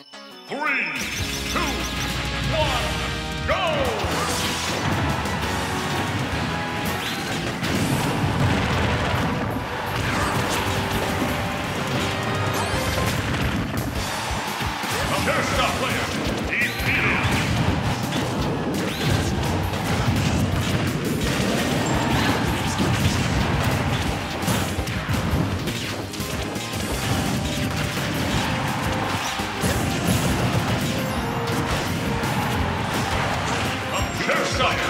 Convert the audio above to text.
Three, two, one, go! Prepare stop player. shot.